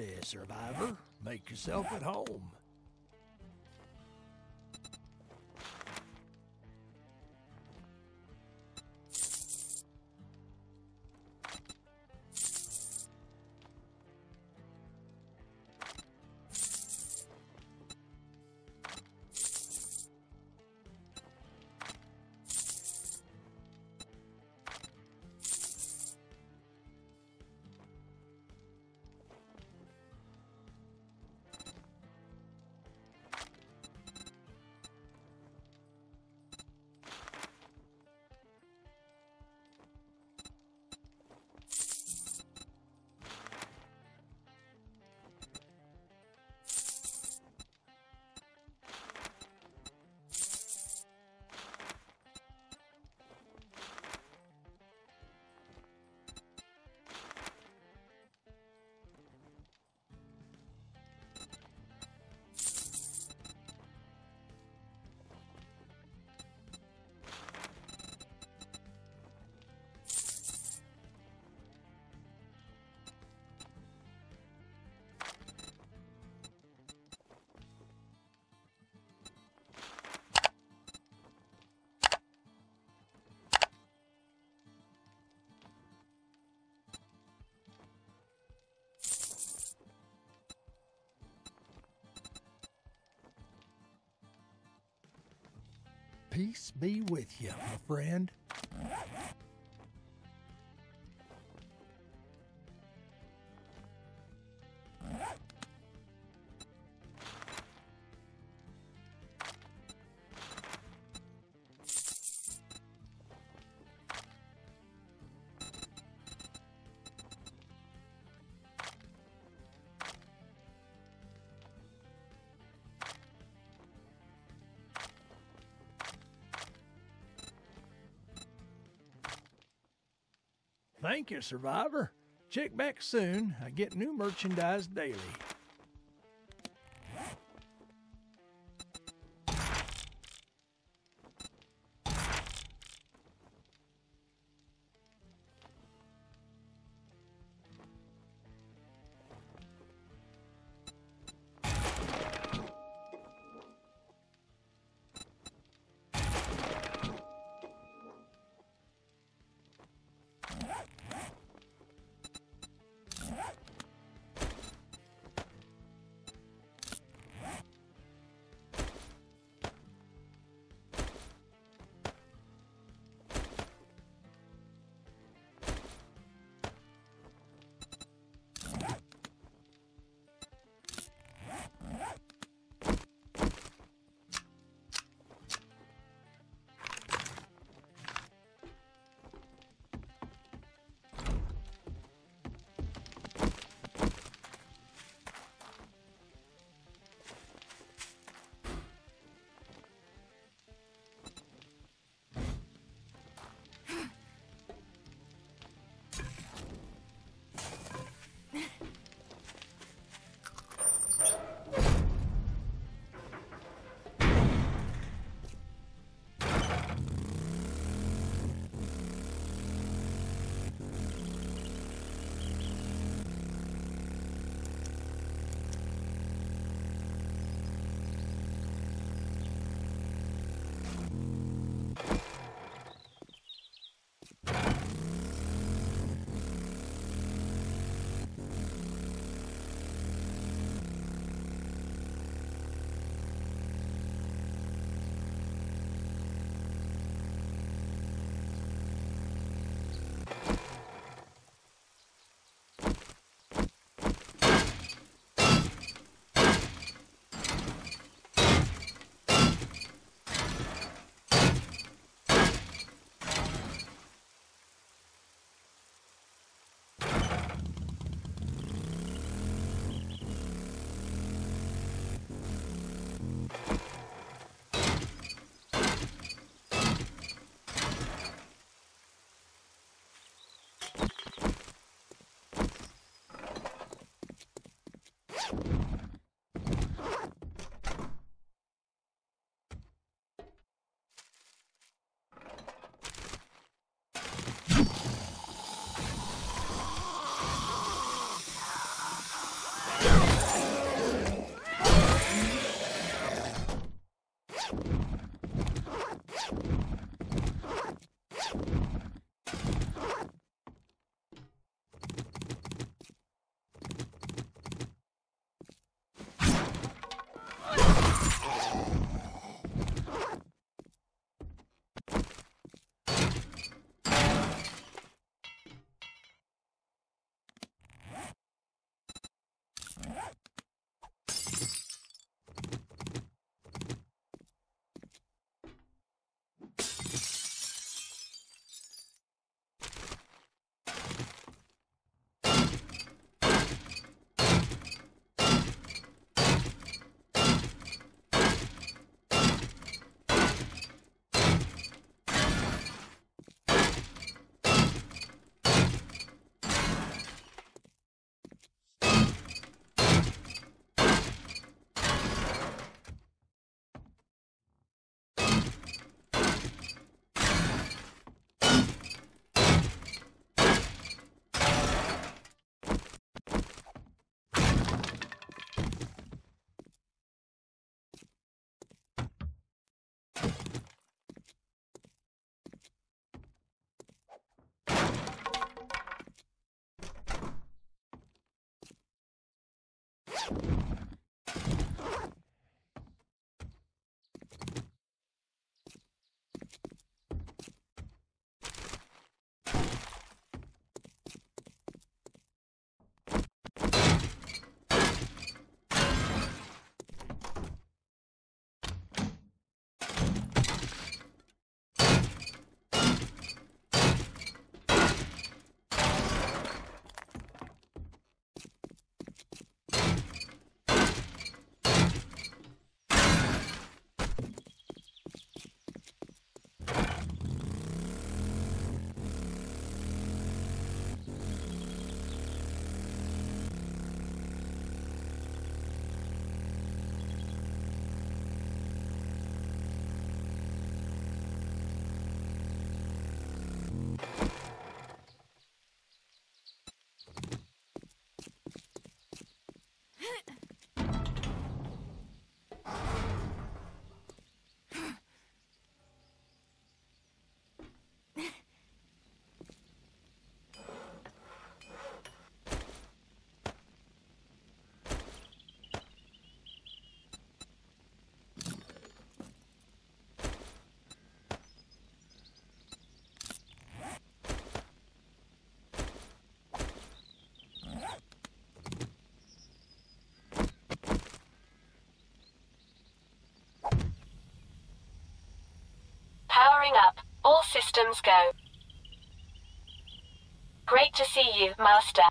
Howdy, survivor. Make yourself at home. Peace be with you, my friend. Thank you, Survivor. Check back soon. I get new merchandise daily. Systems go. Great to see you, Master.